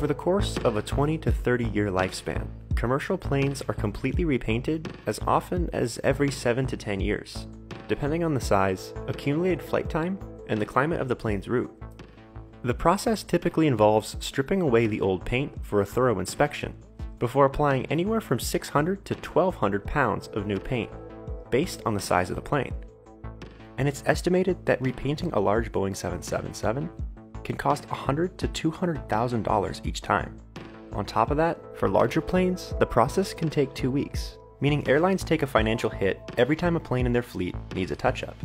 Over the course of a 20 to 30 year lifespan, commercial planes are completely repainted as often as every 7 to 10 years, depending on the size, accumulated flight time, and the climate of the plane's route. The process typically involves stripping away the old paint for a thorough inspection, before applying anywhere from 600 to 1200 pounds of new paint, based on the size of the plane. And it's estimated that repainting a large Boeing 777 can cost 100 to $200,000 each time. On top of that, for larger planes, the process can take two weeks, meaning airlines take a financial hit every time a plane in their fleet needs a touch up.